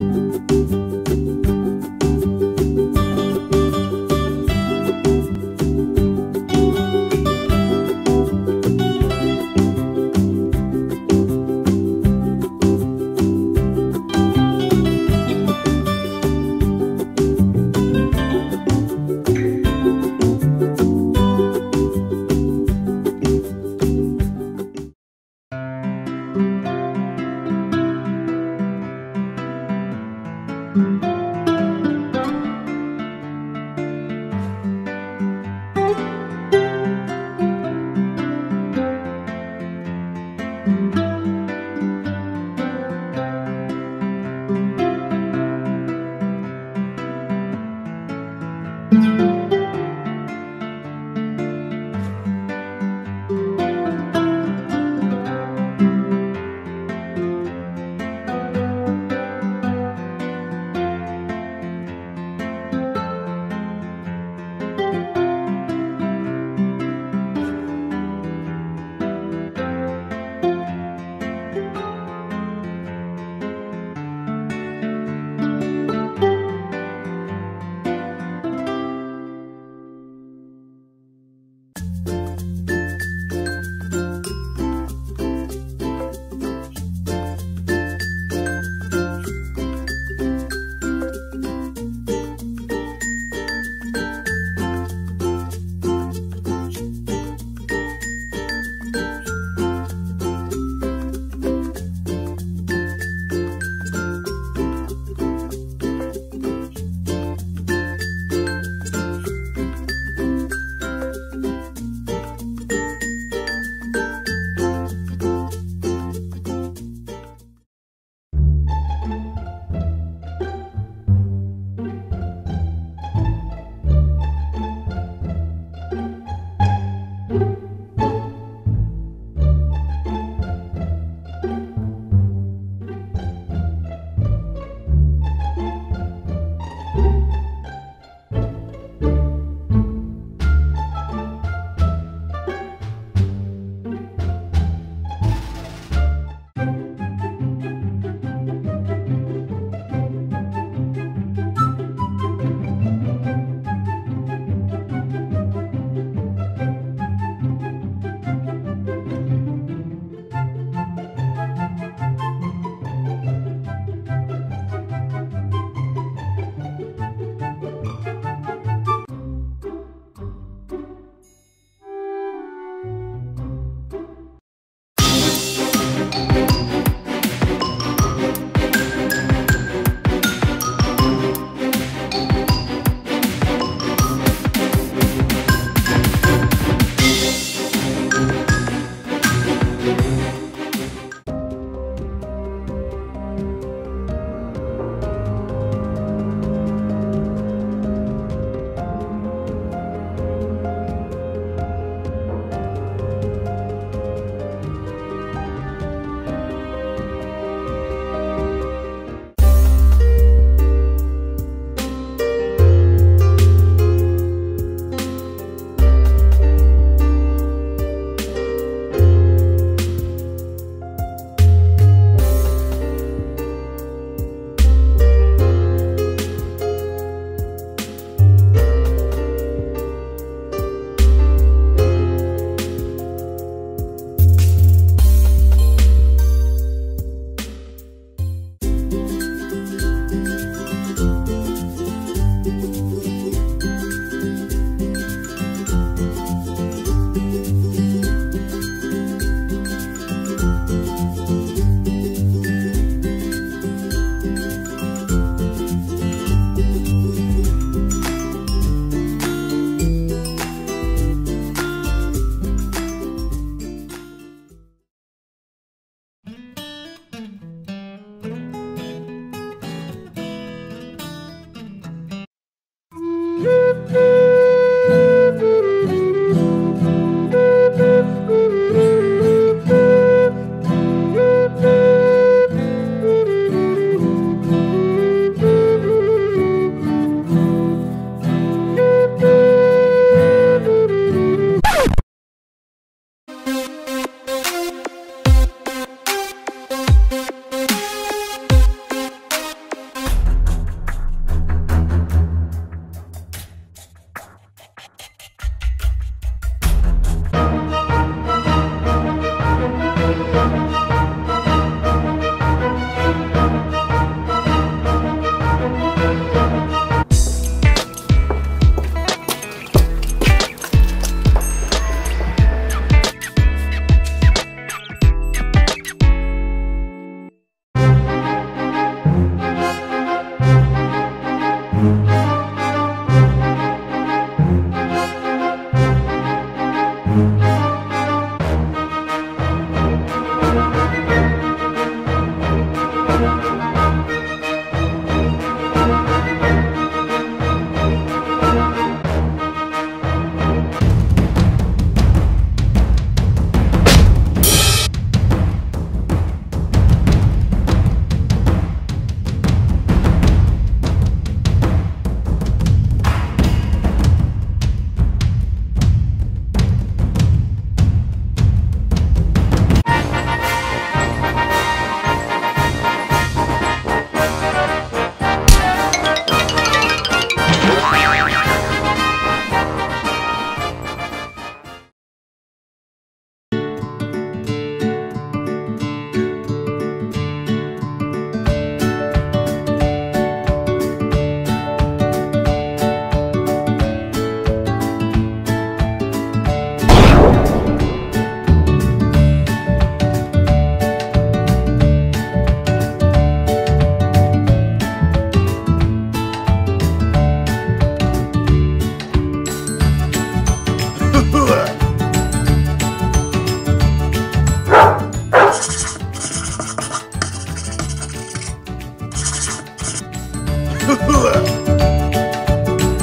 you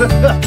呵 呵